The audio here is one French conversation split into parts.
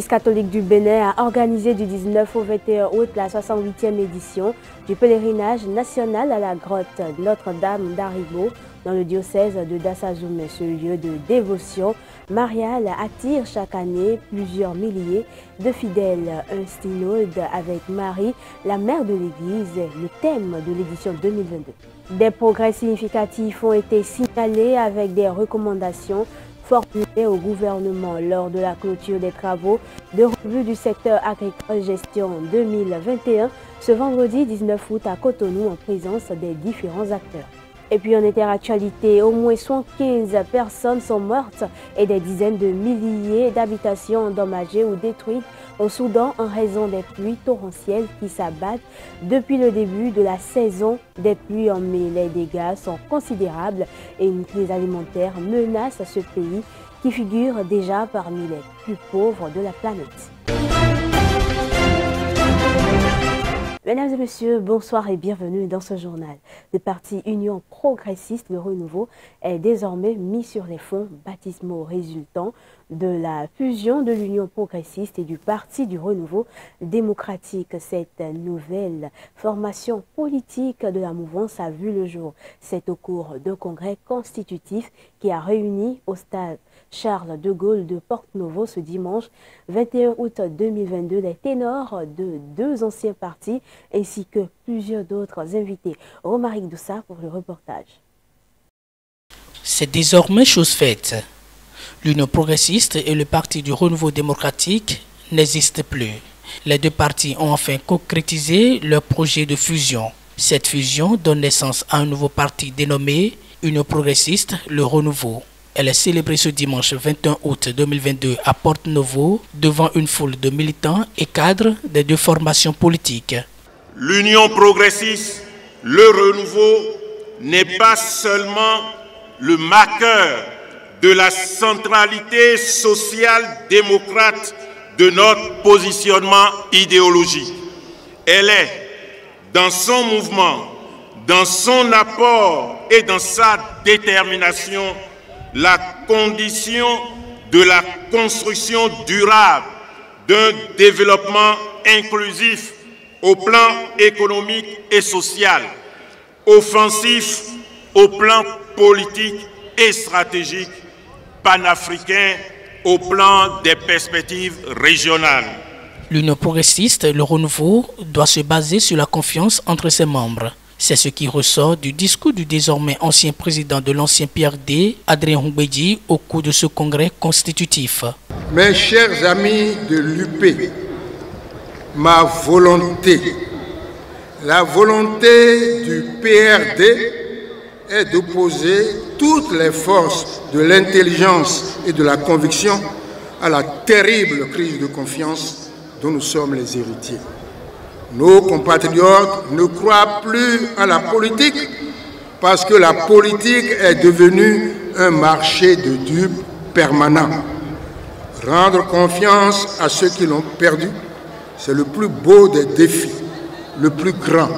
l'Église catholique du Bénin a organisé du 19 au 21 août la 68e édition du pèlerinage national à la grotte Notre-Dame d'Aribo dans le diocèse de Dassazoum. Ce lieu de dévotion mariale attire chaque année plusieurs milliers de fidèles. Un synode avec Marie, la mère de l'Église, le thème de l'édition 2022. Des progrès significatifs ont été signalés avec des recommandations au gouvernement lors de la clôture des travaux de revue du secteur agricole gestion 2021 ce vendredi 19 août à Cotonou en présence des différents acteurs. Et puis en interactualité, au moins 115 personnes sont mortes et des dizaines de milliers d'habitations endommagées ou détruites au Soudan en raison des pluies torrentielles qui s'abattent depuis le début de la saison des pluies en mai. Les dégâts sont considérables et une crise alimentaire menace ce pays qui figure déjà parmi les plus pauvres de la planète. Mesdames et messieurs, bonsoir et bienvenue dans ce journal. Le parti Union progressiste de renouveau est désormais mis sur les fonds baptismaux résultant de la fusion de l'Union progressiste et du Parti du renouveau démocratique. Cette nouvelle formation politique de la mouvance a vu le jour. C'est au cours d'un congrès constitutif qui a réuni au stade Charles de Gaulle de Porte-Novo ce dimanche 21 août 2022 les ténors de deux anciens partis ainsi que plusieurs d'autres invités. Romaric Doussa pour le reportage. C'est désormais chose faite. L'Union progressiste et le Parti du renouveau démocratique n'existent plus. Les deux partis ont enfin concrétisé leur projet de fusion. Cette fusion donne naissance à un nouveau parti dénommé Union progressiste, le renouveau. Elle est célébrée ce dimanche 21 août 2022 à Porte Novo devant une foule de militants et cadres des deux formations politiques. L'Union progressiste, le renouveau, n'est pas seulement le marqueur de la centralité sociale démocrate de notre positionnement idéologique. Elle est, dans son mouvement, dans son apport et dans sa détermination, la condition de la construction durable d'un développement inclusif au plan économique et social, offensif au plan politique et stratégique, panafricain au plan des perspectives régionales. L'Union progressiste, le renouveau, doit se baser sur la confiance entre ses membres. C'est ce qui ressort du discours du désormais ancien président de l'ancien PRD, Adrien Humbedi, au cours de ce congrès constitutif. Mes chers amis de l'UP, ma volonté, la volonté du PRD est d'opposer toutes les forces de l'intelligence et de la conviction à la terrible crise de confiance dont nous sommes les héritiers. Nos compatriotes ne croient plus à la politique parce que la politique est devenue un marché de dupes permanent. Rendre confiance à ceux qui l'ont perdu, c'est le plus beau des défis, le plus grand,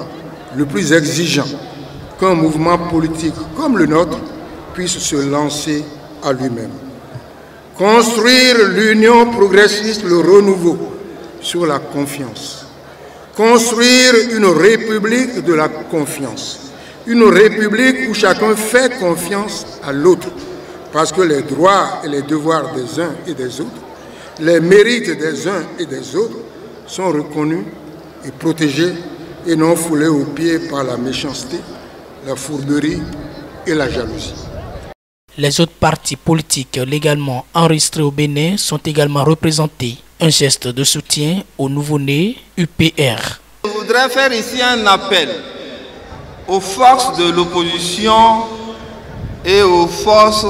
le plus exigeant qu'un mouvement politique comme le nôtre puisse se lancer à lui-même. Construire l'union progressiste, le renouveau sur la confiance construire une république de la confiance. Une république où chacun fait confiance à l'autre, parce que les droits et les devoirs des uns et des autres, les mérites des uns et des autres sont reconnus et protégés et non foulés aux pieds par la méchanceté, la fourberie et la jalousie. Les autres partis politiques légalement enregistrés au Bénin sont également représentés un geste de soutien au nouveau-né UPR. Je voudrais faire ici un appel aux forces de l'opposition et aux forces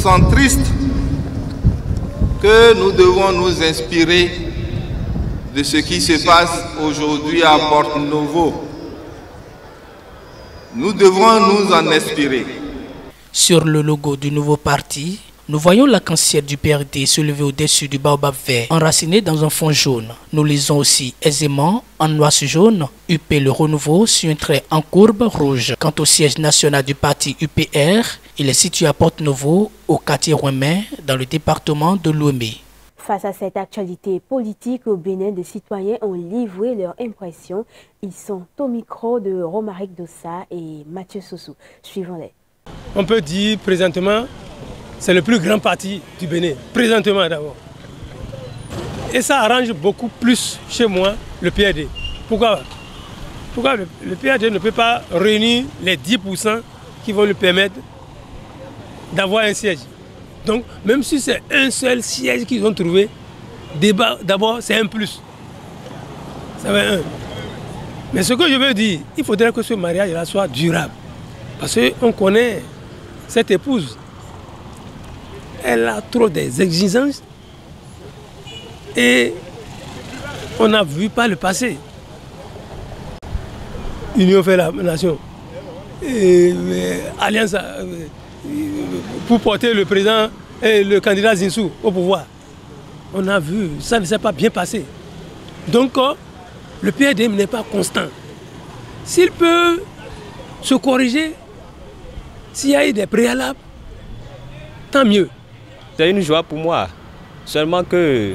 centristes que nous devons nous inspirer de ce qui se passe aujourd'hui à Porto Novo. Nous devons nous en inspirer. Sur le logo du nouveau parti, nous voyons la cancière du PRD se lever au-dessus du baobab vert, enraciné dans un fond jaune. Nous lisons aussi aisément, en noix jaune, UP le renouveau sur un trait en courbe rouge. Quant au siège national du parti UPR, il est situé à Porte-Nouveau, au quartier Roumain, dans le département de Lomé. Face à cette actualité politique au Bénin, des citoyens ont livré leur impression. Ils sont au micro de Romaric Dossa et Mathieu Sossou. Suivons-les. On peut dire présentement, c'est le plus grand parti du Bénin. Présentement d'abord. Et ça arrange beaucoup plus chez moi le PRD. Pourquoi? Pourquoi le, le PRD ne peut pas réunir les 10% qui vont lui permettre d'avoir un siège? Donc, même si c'est un seul siège qu'ils ont trouvé, d'abord, c'est un plus. Ça va un. Mais ce que je veux dire, il faudrait que ce mariage-là soit durable. Parce qu'on connaît cette épouse. Elle a trop des exigences. Et on a vu par le passé. Union fait la nation. Et, alliance. Euh, pour porter le président et le candidat Zinsou au pouvoir. On a vu, ça ne s'est pas bien passé. Donc, euh, le PRDM n'est pas constant. S'il peut se corriger, s'il y a eu des préalables, tant mieux. C'est une joie pour moi. Seulement que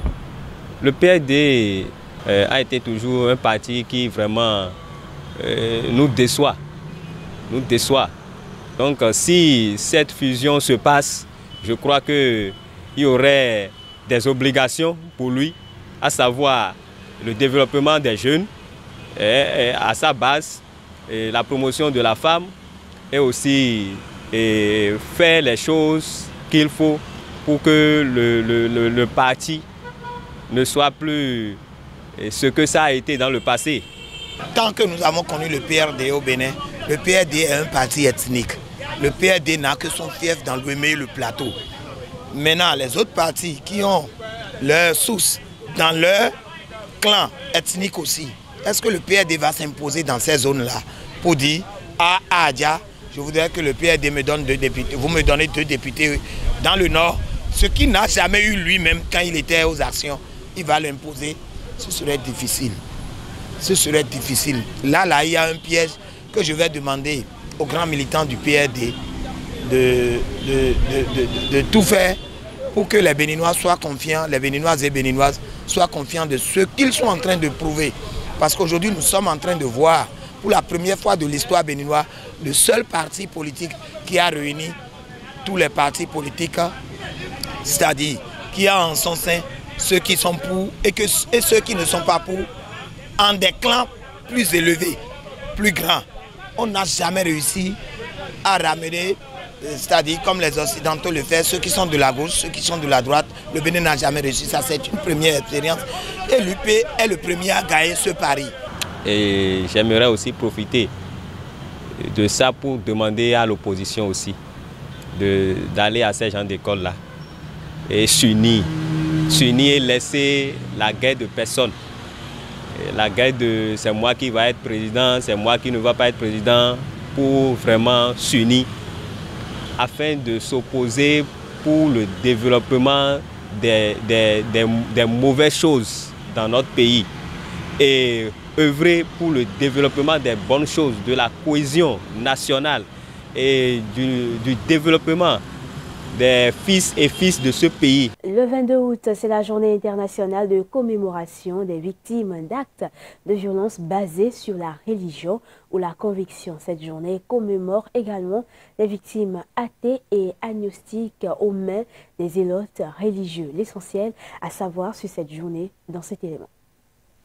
le PRD euh, a été toujours un parti qui vraiment euh, nous déçoit. Nous déçoit. Donc euh, si cette fusion se passe, je crois qu'il y aurait des obligations pour lui, à savoir le développement des jeunes, à sa base, la promotion de la femme, et aussi faire les choses qu'il faut pour que le, parti ne soit plus ce que ça a été dans le passé. Tant que nous avons connu le PRD au Bénin, le PRD est un parti ethnique le PRD n'a que son fief dans le le plateau. Maintenant, les autres partis qui ont leur source dans leur clan ethnique aussi, est-ce que le PRD va s'imposer dans ces zones-là pour dire à Adja, je voudrais que le PRD me donne deux députés, vous me donnez deux députés dans le nord, ce qu'il n'a jamais eu lui-même quand il était aux actions, il va l'imposer, ce serait difficile. Ce serait difficile. Là, là, il y a un piège que je vais demander aux grands militants du PRD de, tout faire pour que les Béninois soient confiants, les Béninoises et Béninoises soient confiants de ce qu'ils sont en train de prouver. Parce qu'aujourd'hui, nous sommes en train de voir, pour la première fois de l'histoire béninoise, le seul parti politique qui a réuni tous les partis politiques, c'est-à-dire qui a en son sein ceux qui sont pour et, que, et ceux qui ne sont pas pour, en des clans plus élevés, plus grands on n'a jamais réussi à ramener, euh, c'est-à-dire comme les Occidentaux le font, ceux qui sont de la gauche, ceux qui sont de la droite. Le Bénin n'a jamais réussi. Ça, c'est une première expérience. Et l'UP est le premier à gagner ce pari. Et j'aimerais aussi profiter de ça pour demander à l'opposition aussi d'aller à ces gens d'école-là et s'unir. S'unir et laisser la guerre de personnes la guerre de c'est moi qui va être président, c'est moi qui ne va pas être président, pour vraiment s'unir afin de s'opposer pour le développement des, des, mauvaises choses dans notre pays et œuvrer pour le développement des bonnes choses, de la cohésion nationale et du, du développement des fils et fils de ce pays. Le 22 août, c'est la journée internationale de commémoration des victimes d'actes de violence basés sur la religion ou la conviction. Cette journée commémore également les victimes athées et agnostiques aux mains des élotes religieux. L'essentiel à savoir sur cette journée dans cet élément.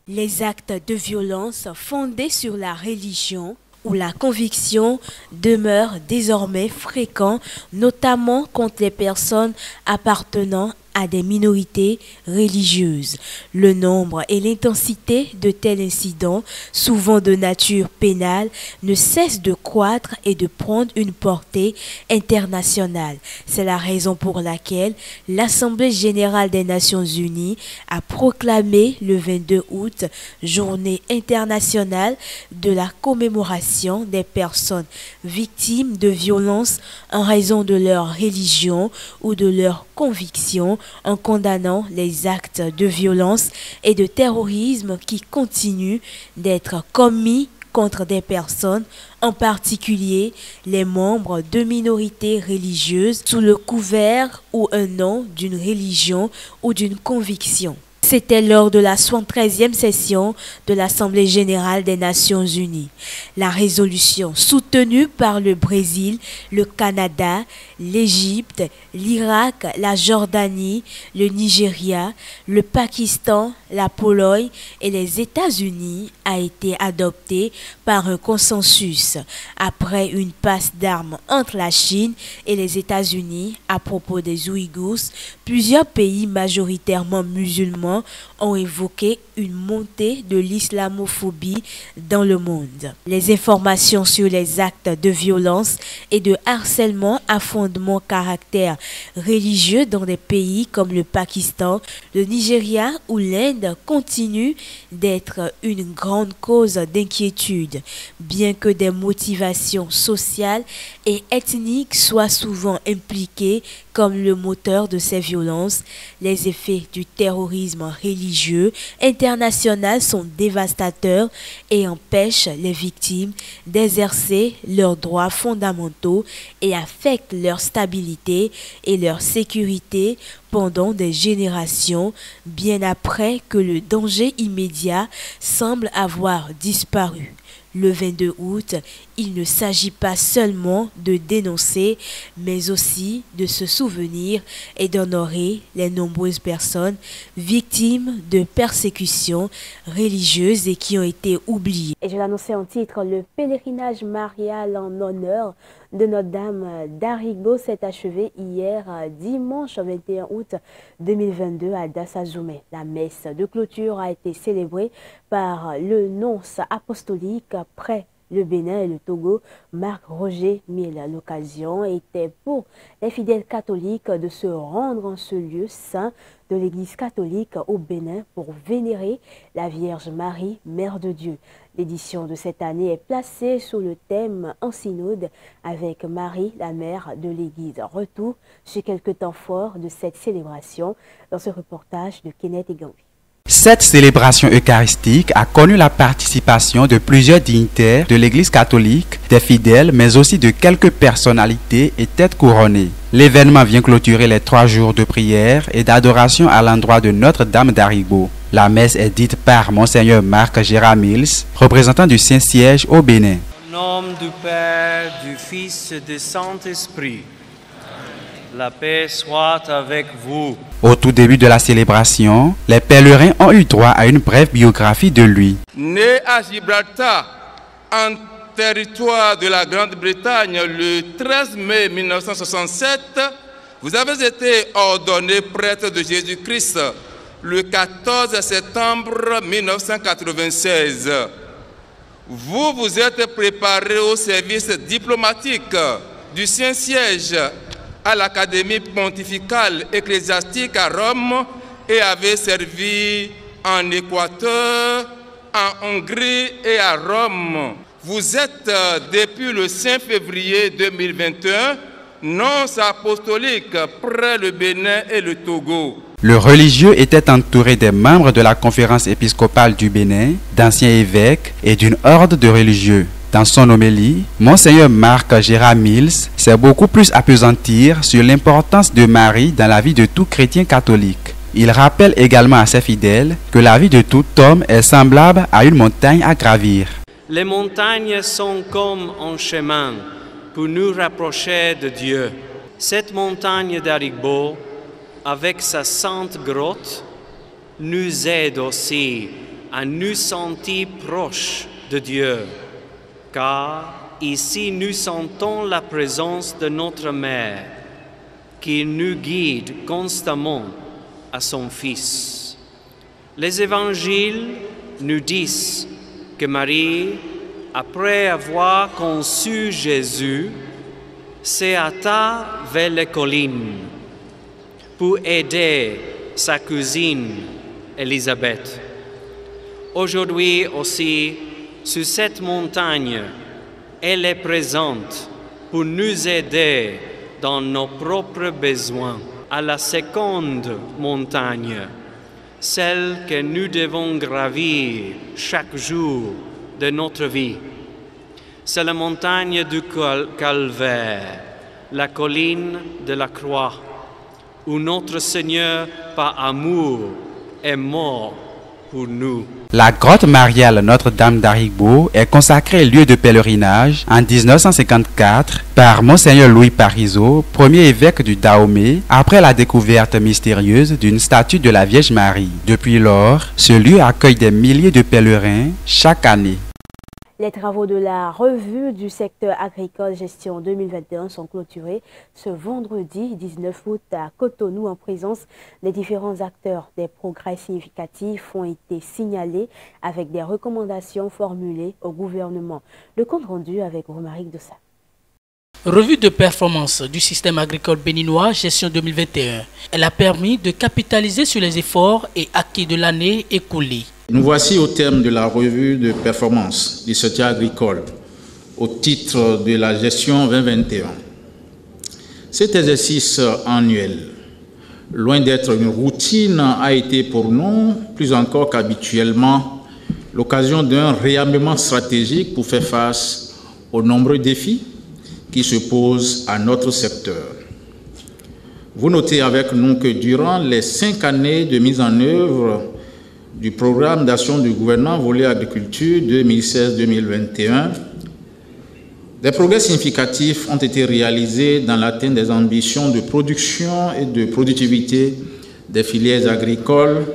Les actes de violence fondés sur la religion où la conviction demeure désormais fréquent, notamment contre les personnes appartenant à des minorités religieuses. Le nombre et l'intensité de tels incidents, souvent de nature pénale, ne cessent de croître et de prendre une portée internationale. C'est la raison pour laquelle l'Assemblée générale des Nations unies a proclamé le 22 août journée internationale de la commémoration des personnes victimes de violences en raison de leur religion ou de leur conviction en condamnant les actes de violence et de terrorisme qui continuent d'être commis contre des personnes, en particulier les membres de minorités religieuses, sous le couvert ou un nom d'une religion ou d'une conviction. C'était lors de la 73e session de l'Assemblée générale des Nations unies. La résolution soutenue par le Brésil, le Canada, l'Égypte, l'Irak, la Jordanie, le Nigeria, le Pakistan, la Pologne et les États-Unis a été adoptée par un consensus après une passe d'armes entre la Chine et les États-Unis à propos des Ouïghours. Plusieurs pays majoritairement musulmans ont évoqué une montée de l'islamophobie dans le monde. Les informations sur les actes de violence et de harcèlement à fondement caractère religieux dans des pays comme le Pakistan, le Nigeria ou l'Inde continuent d'être une grande cause d'inquiétude, bien que des motivations sociales et ethniques soient souvent impliquées comme le moteur de ces violences. Les effets du terrorisme religieux international sont dévastateurs et empêchent les victimes d'exercer leurs droits fondamentaux et affectent leur stabilité et leur sécurité pendant des générations, bien après que le danger immédiat semble avoir disparu le 22 août, il ne s'agit pas seulement de dénoncer, mais aussi de se souvenir et d'honorer les nombreuses personnes victimes de persécutions religieuses et qui ont été oubliées. Et je l'annonçais en titre, le pèlerinage marial en honneur de Notre-Dame d'Arigo s'est achevé hier, dimanche 21 août 2022 à Dassazoumé. La messe de clôture a été célébrée par le nonce apostolique près le Bénin et le Togo, Marc Roger Mille. L'occasion était pour les fidèles catholiques de se rendre en ce lieu saint de l'Église catholique au Bénin pour vénérer la Vierge Marie, Mère de Dieu. L'édition de cette année est placée sous le thème en synode avec Marie, la mère de l'Église. Retour chez quelques temps forts de cette célébration dans ce reportage de Kenneth Egambi. Cette célébration eucharistique a connu la participation de plusieurs dignitaires de l'Église catholique, des fidèles, mais aussi de quelques personnalités et têtes couronnées. L'événement vient clôturer les trois jours de prière et d'adoration à l'endroit de Notre-Dame d'Arigo. La messe est dite par Monseigneur Marc Gérard Mills, représentant du Saint-Siège au Bénin. Au nom du Père, du Fils et du Saint-Esprit. La paix soit avec vous. Au tout début de la célébration, les pèlerins ont eu droit à une brève biographie de lui. Né à Gibraltar, en territoire de la Grande-Bretagne, le 13 mai 1967, vous avez été ordonné prêtre de Jésus-Christ le 14 septembre 1996. Vous vous êtes préparé au service diplomatique du Saint-Siège à l'Académie pontificale ecclésiastique à Rome et avez servi en Équateur, en Hongrie et à Rome. Vous êtes euh, depuis le 5 février 2021 nonce apostolique près le Bénin et le Togo. Le religieux était entouré des membres de la conférence épiscopale du Bénin, d'anciens évêques et d'une horde de religieux. Dans son homélie, Monseigneur Marc Gérard Mills s'est beaucoup plus appesantir sur l'importance de Marie dans la vie de tout chrétien catholique. Il rappelle également à ses fidèles que la vie de tout homme est semblable à une montagne à gravir. Les montagnes sont comme un chemin pour nous rapprocher de Dieu. Cette montagne d'Arigbo, avec sa sainte grotte, nous aide aussi à nous sentir proches de Dieu car ici nous sentons la présence de notre Mère qui nous guide constamment à son Fils. Les évangiles nous disent que Marie, après avoir conçu Jésus, s'est hâta vers les collines pour aider sa cousine Élisabeth. Aujourd'hui aussi, sur cette montagne, elle est présente pour nous aider dans nos propres besoins. À la seconde montagne, celle que nous devons gravir chaque jour de notre vie. C'est la montagne du calvaire, la colline de la croix, où notre Seigneur, par amour, est mort nous. La grotte mariale Notre-Dame d'Arigbo est consacrée lieu de pèlerinage en 1954 par Monseigneur Louis Parisot, premier évêque du Dahomey, après la découverte mystérieuse d'une statue de la Vierge Marie. Depuis lors, ce lieu accueille des milliers de pèlerins chaque année. Les travaux de la revue du secteur agricole gestion 2021 sont clôturés ce vendredi 19 août à Cotonou en présence des différents acteurs. Des progrès significatifs ont été signalés avec des recommandations formulées au gouvernement. Le compte rendu avec Romaric ça. Revue de performance du système agricole béninois gestion 2021. Elle a permis de capitaliser sur les efforts et acquis de l'année écoulée. Nous voici au terme de la revue de performance du secteur agricole au titre de la gestion 2021. Cet exercice annuel, loin d'être une routine, a été pour nous, plus encore qu'habituellement, l'occasion d'un réarmement stratégique pour faire face aux nombreux défis qui se posent à notre secteur. Vous notez avec nous que durant les cinq années de mise en œuvre du programme d'action du gouvernement volet agriculture 2016-2021, des progrès significatifs ont été réalisés dans l'atteinte des ambitions de production et de productivité des filières agricoles,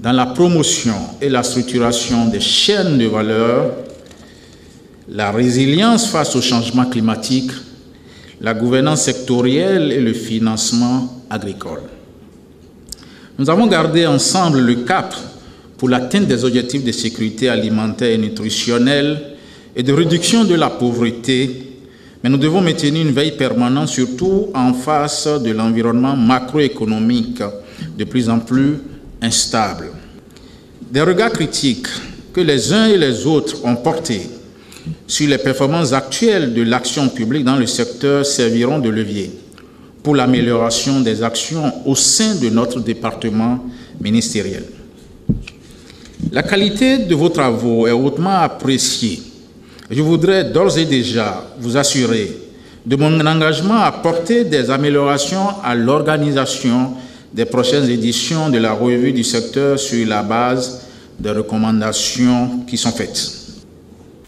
dans la promotion et la structuration des chaînes de valeur, la résilience face au changement climatique, la gouvernance sectorielle et le financement agricole. Nous avons gardé ensemble le cap pour l'atteinte des objectifs de sécurité alimentaire et nutritionnelle et de réduction de la pauvreté, mais nous devons maintenir une veille permanente, surtout en face de l'environnement macroéconomique de plus en plus instable. Des regards critiques que les uns et les autres ont portés sur les performances actuelles de l'action publique dans le secteur serviront de levier pour l'amélioration des actions au sein de notre département ministériel. La qualité de vos travaux est hautement appréciée. Je voudrais d'ores et déjà vous assurer de mon engagement à porter des améliorations à l'organisation des prochaines éditions de la revue du secteur sur la base des recommandations qui sont faites.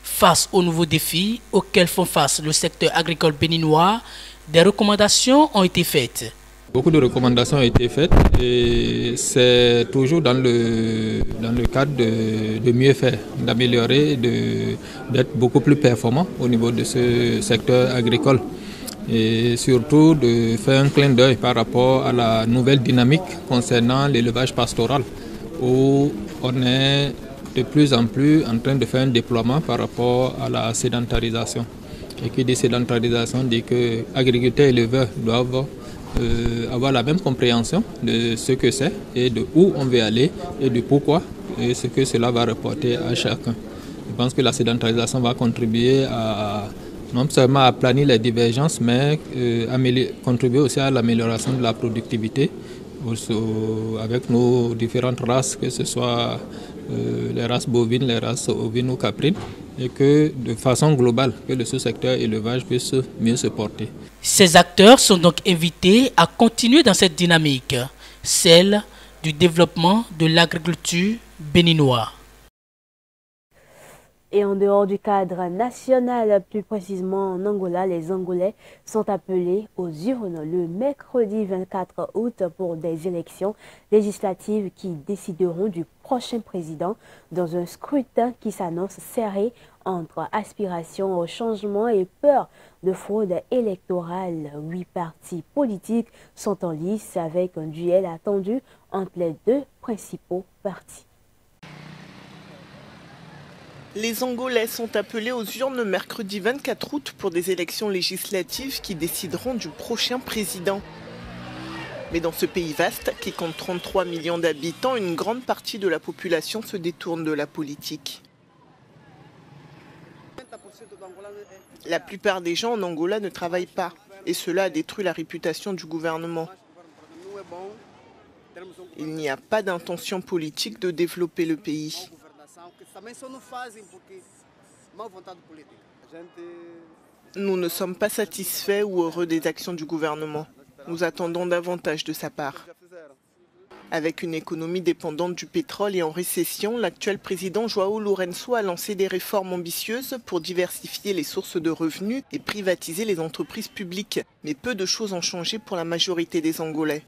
Face aux nouveaux défis auxquels font face le secteur agricole béninois, des recommandations ont été faites. Beaucoup de recommandations ont été faites et c'est toujours dans le, dans le cadre de, mieux faire, d'améliorer, d'être beaucoup plus performant au niveau de ce secteur agricole et surtout de faire un clin d'œil par rapport à la nouvelle dynamique concernant l'élevage pastoral où on est de plus en plus en train de faire un déploiement par rapport à la sédentarisation. Et qui dit sédentarisation dit que agriculteurs et éleveurs doivent euh, avoir la même compréhension de ce que c'est et de où on veut aller et de pourquoi et ce que cela va reporter à chacun. Je pense que la sédentarisation va contribuer à non seulement à planir les divergences, mais euh, contribuer aussi à l'amélioration de la productivité avec nos différentes races, que ce soit euh, les races bovines, les races ovines ou caprines, et que de façon globale, que le sous-secteur élevage puisse mieux se porter. Ces acteurs sont donc invités à continuer dans cette dynamique, celle du développement de l'agriculture béninoise. Et en dehors du cadre national, plus précisément en Angola, les Angolais sont appelés aux urnes le mercredi 24 août pour des élections législatives qui décideront du prochain président dans un scrutin qui s'annonce serré entre aspiration au changement et peur de fraude électorale. Huit partis politiques sont en lice avec un duel attendu entre les deux principaux partis. Les Angolais sont appelés aux urnes mercredi 24 août pour des élections législatives qui décideront du prochain président. Mais dans ce pays vaste, qui compte 33 millions d'habitants, une grande partie de la population se détourne de la politique. La plupart des gens en Angola ne travaillent pas et cela a détruit la réputation du gouvernement. Il n'y a pas d'intention politique de développer le pays. Nous ne sommes pas satisfaits ou heureux des actions du gouvernement. Nous attendons davantage de sa part. Avec une économie dépendante du pétrole et en récession, l'actuel président Joao Lourenço a lancé des réformes ambitieuses pour diversifier les sources de revenus et privatiser les entreprises publiques. Mais peu de choses ont changé pour la majorité des Angolais.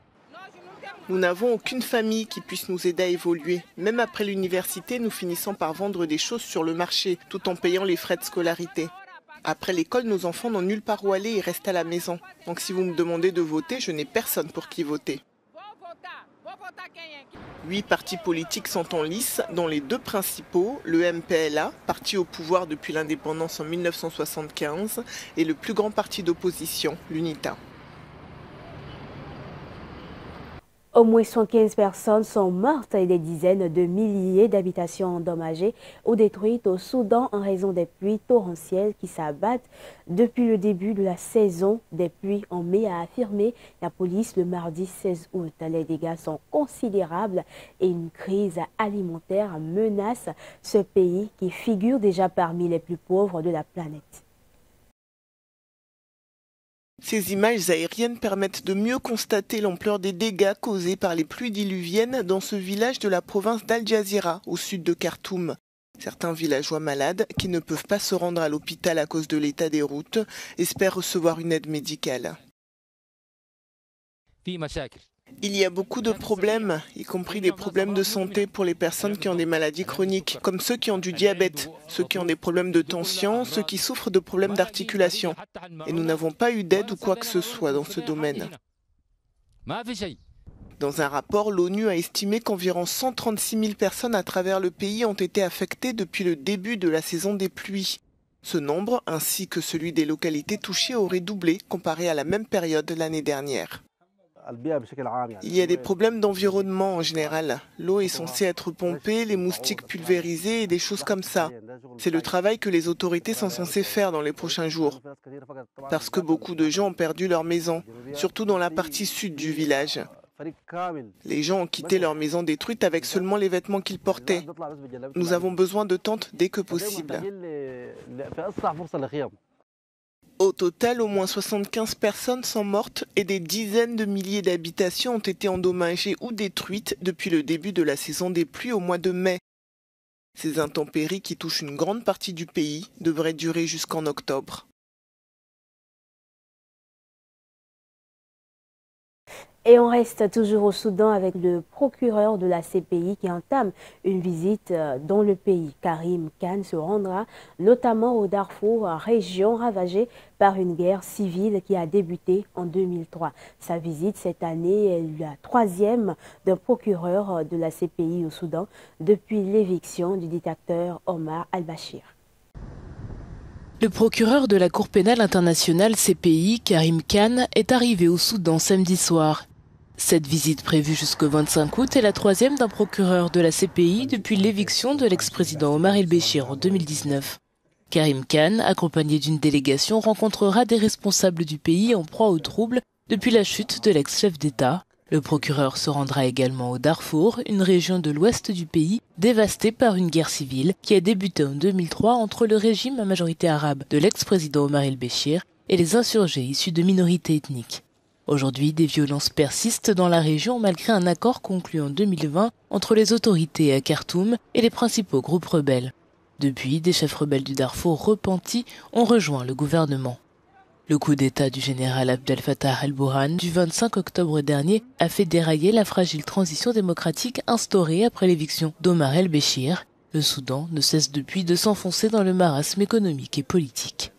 Nous n'avons aucune famille qui puisse nous aider à évoluer. Même après l'université, nous finissons par vendre des choses sur le marché tout en payant les frais de scolarité. Après l'école, nos enfants n'ont nulle part où aller et restent à la maison. Donc si vous me demandez de voter, je n'ai personne pour qui voter. Huit partis politiques sont en lice, dont les deux principaux, le MPLA, parti au pouvoir depuis l'indépendance en 1975, et le plus grand parti d'opposition, l'UNITA. Au moins 115 personnes sont mortes et des dizaines de milliers d'habitations endommagées ou détruites au Soudan en raison des pluies torrentielles qui s'abattent depuis le début de la saison des pluies en mai, a affirmé la police le mardi 16 août. Les dégâts sont considérables et une crise alimentaire menace ce pays qui figure déjà parmi les plus pauvres de la planète. Ces images aériennes permettent de mieux constater l'ampleur des dégâts causés par les pluies diluviennes dans ce village de la province d'Al Jazeera, au sud de Khartoum. Certains villageois malades, qui ne peuvent pas se rendre à l'hôpital à cause de l'état des routes, espèrent recevoir une aide médicale. Il y a beaucoup de problèmes, y compris des problèmes de santé pour les personnes qui ont des maladies chroniques, comme ceux qui ont du diabète, ceux qui ont des problèmes de tension, ceux qui souffrent de problèmes d'articulation. Et nous n'avons pas eu d'aide ou quoi que ce soit dans ce domaine. Dans un rapport, l'ONU a estimé qu'environ 136 000 personnes à travers le pays ont été affectées depuis le début de la saison des pluies. Ce nombre, ainsi que celui des localités touchées, aurait doublé comparé à la même période l'année dernière. Il y a des problèmes d'environnement en général. L'eau est censée être pompée, les moustiques pulvérisés et des choses comme ça. C'est le travail que les autorités sont censées faire dans les prochains jours. Parce que beaucoup de gens ont perdu leur maison, surtout dans la partie sud du village. Les gens ont quitté leur maison détruite avec seulement les vêtements qu'ils portaient. Nous avons besoin de tentes dès que possible. Au total, au moins 75 personnes sont mortes et des dizaines de milliers d'habitations ont été endommagées ou détruites depuis le début de la saison des pluies au mois de mai. Ces intempéries qui touchent une grande partie du pays devraient durer jusqu'en octobre. Et on reste toujours au Soudan avec le procureur de la CPI qui entame une visite euh, dans le pays. Karim Khan se rendra notamment au Darfour, région ravagée par une guerre civile qui a débuté en 2003. Sa visite cette année est la troisième d'un procureur de la CPI au Soudan depuis l'éviction du dictateur Omar al-Bashir. Le procureur de la Cour pénale internationale CPI, Karim Khan, est arrivé au Soudan samedi soir. Cette visite prévue jusqu'au 25 août est la troisième d'un procureur de la CPI depuis l'éviction de l'ex-président Omar el-Béchir en 2019. Karim Khan, accompagné d'une délégation, rencontrera des responsables du pays en proie aux troubles depuis la chute de l'ex-chef d'État. Le procureur se rendra également au Darfour, une région de l'ouest du pays dévastée par une guerre civile qui a débuté en 2003 entre le régime à majorité arabe de l'ex-président Omar el-Béchir et les insurgés issus de minorités ethniques. Aujourd'hui, des violences persistent dans la région malgré un accord conclu en 2020 entre les autorités à Khartoum et les principaux groupes rebelles. Depuis, des chefs rebelles du Darfour repentis ont rejoint le gouvernement. Le coup d'État du général Abdel Fattah al-Burhan du 25 octobre dernier a fait dérailler la fragile transition démocratique instaurée après l'éviction d'Omar el-Béchir. Le Soudan ne cesse depuis de s'enfoncer dans le marasme économique et politique.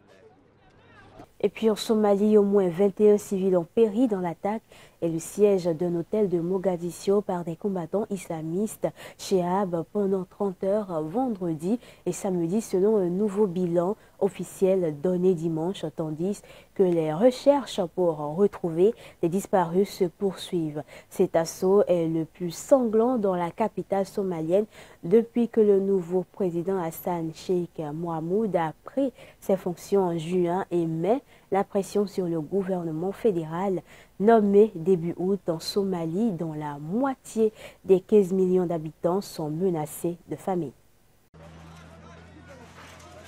Et puis en Somalie, au moins 21 civils ont péri dans l'attaque et le siège d'un hôtel de Mogadiscio par des combattants islamistes Shehab pendant 30 heures vendredi et samedi selon un nouveau bilan officiel donné dimanche, tandis que les recherches pour retrouver les disparus se poursuivent. Cet assaut est le plus sanglant dans la capitale somalienne depuis que le nouveau président Hassan Sheikh Mohamoud a pris ses fonctions en juin et mai. La pression sur le gouvernement fédéral nommé début août en Somalie, dont la moitié des 15 millions d'habitants sont menacés de famine.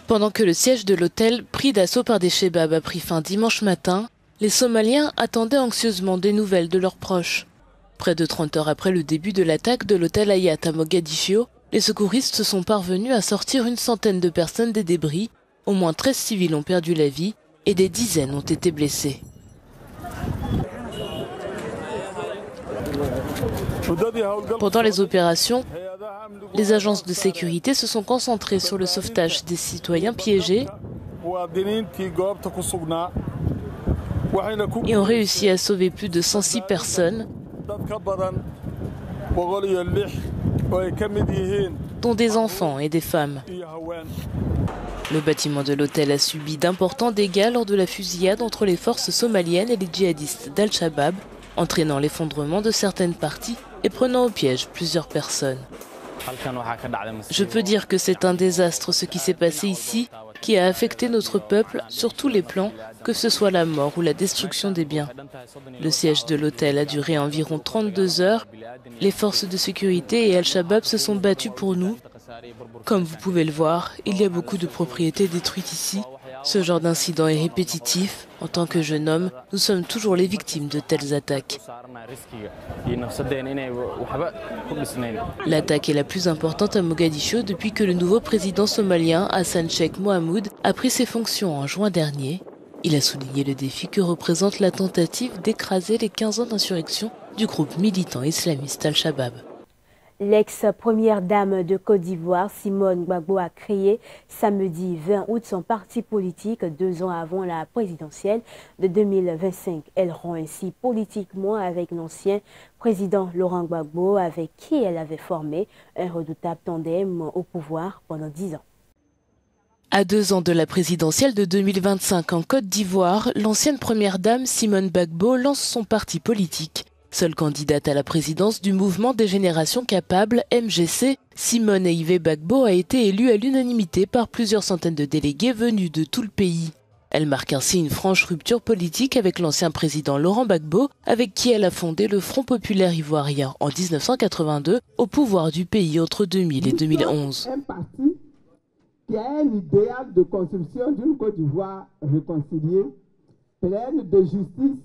Pendant que le siège de l'hôtel, pris d'assaut par des chebabs, a pris fin dimanche matin, les Somaliens attendaient anxieusement des nouvelles de leurs proches. Près de 30 heures après le début de l'attaque de l'hôtel Hayat à Mogadiscio, les secouristes sont parvenus à sortir une centaine de personnes des débris. Au moins 13 civils ont perdu la vie et des dizaines ont été blessés. Pendant les opérations, les agences de sécurité se sont concentrées sur le sauvetage des citoyens piégés et ont réussi à sauver plus de 106 personnes, dont des enfants et des femmes. Le bâtiment de l'hôtel a subi d'importants dégâts lors de la fusillade entre les forces somaliennes et les djihadistes d'Al-Shabaab, entraînant l'effondrement de certaines parties et prenant au piège plusieurs personnes. Je peux dire que c'est un désastre ce qui s'est passé ici, qui a affecté notre peuple sur tous les plans, que ce soit la mort ou la destruction des biens. Le siège de l'hôtel a duré environ 32 heures. Les forces de sécurité et Al-Shabaab se sont battus pour nous. Comme vous pouvez le voir, il y a beaucoup de propriétés détruites ici. Ce genre d'incident est répétitif. En tant que jeune homme, nous sommes toujours les victimes de telles attaques. L'attaque est la plus importante à Mogadiscio depuis que le nouveau président somalien Hassan Sheikh Mohamoud a pris ses fonctions en juin dernier. Il a souligné le défi que représente la tentative d'écraser les 15 ans d'insurrection du groupe militant islamiste Al-Shabaab. L'ex-première dame de Côte d'Ivoire, Simone Gbagbo, a créé samedi 20 août son parti politique deux ans avant la présidentielle de 2025. Elle rend ainsi politiquement avec l'ancien président Laurent Gbagbo, avec qui elle avait formé un redoutable tandem au pouvoir pendant dix ans. À deux ans de la présidentielle de 2025 en Côte d'Ivoire, l'ancienne première dame Simone Gbagbo lance son parti politique. Seule candidate à la présidence du mouvement des générations capables, MGC, Simone Yves Bagbo a été élue à l'unanimité par plusieurs centaines de délégués venus de tout le pays. Elle marque ainsi une franche rupture politique avec l'ancien président Laurent Gbagbo, avec qui elle a fondé le Front populaire ivoirien en 1982, au pouvoir du pays entre 2000 et 2011. Un parti qui a un idéal de construction d'une Côte d'Ivoire réconciliée, pleine de justice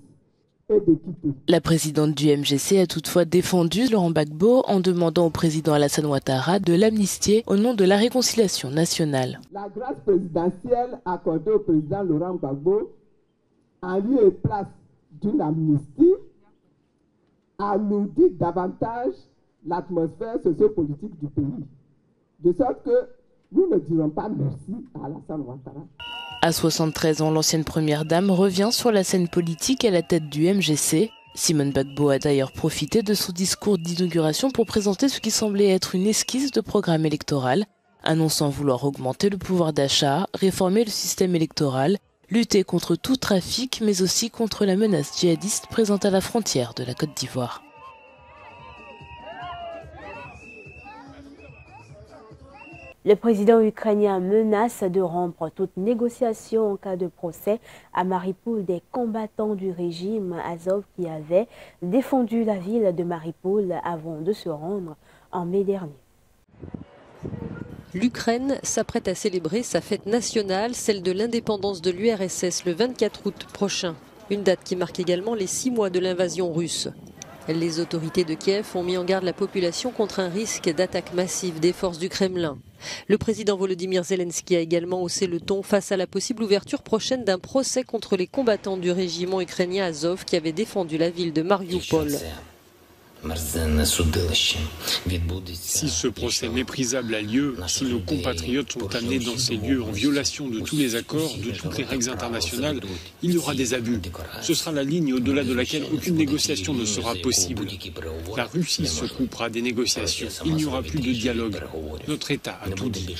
la présidente du MGC a toutefois défendu Laurent Gbagbo en demandant au président Alassane Ouattara de l'amnistier au nom de la réconciliation nationale. La grâce présidentielle accordée au président Laurent Gbagbo en lieu et place d'une amnistie alourdit davantage l'atmosphère sociopolitique du pays. De sorte que nous ne dirons pas merci à Alassane Ouattara. À 73 ans, l'ancienne première dame revient sur la scène politique à la tête du MGC. Simone Bagbo a d'ailleurs profité de son discours d'inauguration pour présenter ce qui semblait être une esquisse de programme électoral, annonçant vouloir augmenter le pouvoir d'achat, réformer le système électoral, lutter contre tout trafic, mais aussi contre la menace djihadiste présente à la frontière de la Côte d'Ivoire. Le président ukrainien menace de rompre toute négociation en cas de procès à Mariupol des combattants du régime Azov qui avaient défendu la ville de Mariupol avant de se rendre en mai dernier. L'Ukraine s'apprête à célébrer sa fête nationale, celle de l'indépendance de l'URSS le 24 août prochain. Une date qui marque également les six mois de l'invasion russe. Les autorités de Kiev ont mis en garde la population contre un risque d'attaque massive des forces du Kremlin. Le président Volodymyr Zelensky a également haussé le ton face à la possible ouverture prochaine d'un procès contre les combattants du régiment ukrainien Azov qui avaient défendu la ville de Mariupol. Si ce procès méprisable a lieu, si nos compatriotes sont amenés dans ces lieux en violation de tous les accords, de toutes les règles internationales, il y aura des abus. Ce sera la ligne au-delà de laquelle aucune négociation ne sera possible. La Russie se coupera des négociations. Il n'y aura plus de dialogue. Notre État a tout dit.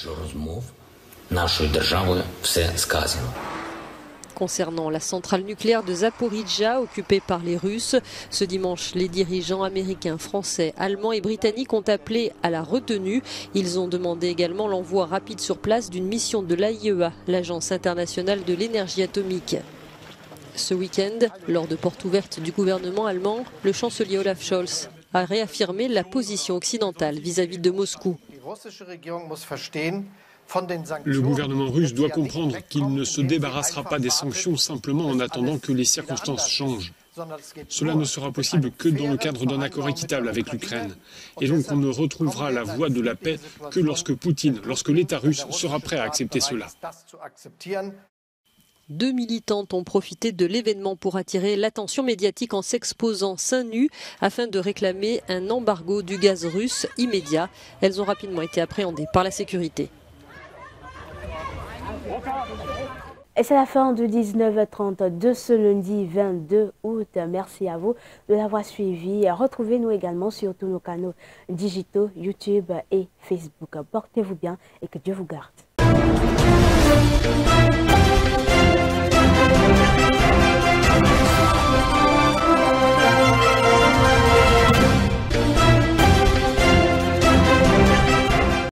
Concernant la centrale nucléaire de Zaporizhia occupée par les Russes, ce dimanche, les dirigeants américains, français, allemands et britanniques ont appelé à la retenue. Ils ont demandé également l'envoi rapide sur place d'une mission de l'AIEA, l'Agence internationale de l'énergie atomique. Ce week-end, lors de porte ouverte du gouvernement allemand, le chancelier Olaf Scholz a réaffirmé la position occidentale vis-à-vis -vis de Moscou. Le gouvernement russe doit comprendre qu'il ne se débarrassera pas des sanctions simplement en attendant que les circonstances changent. Cela ne sera possible que dans le cadre d'un accord équitable avec l'Ukraine. Et donc on ne retrouvera la voie de la paix que lorsque Poutine, lorsque l'État russe sera prêt à accepter cela. Deux militantes ont profité de l'événement pour attirer l'attention médiatique en s'exposant seins nus afin de réclamer un embargo du gaz russe immédiat. Elles ont rapidement été appréhendées par la sécurité. Et c'est la fin de 19h30 de ce lundi 22 août. Merci à vous de l'avoir suivi. Retrouvez-nous également sur tous nos canaux digitaux, YouTube et Facebook. Portez-vous bien et que Dieu vous garde.